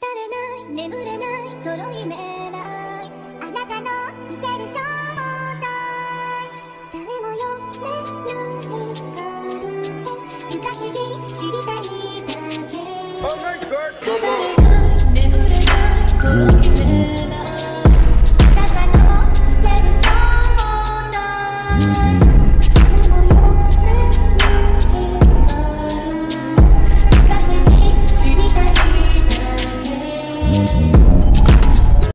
れない眠れないとろいめない。あなたの似てる正体誰も読めない。からって不可思議知りたいだけ。Oh my god! 眠れないないの似てる正 Thank you.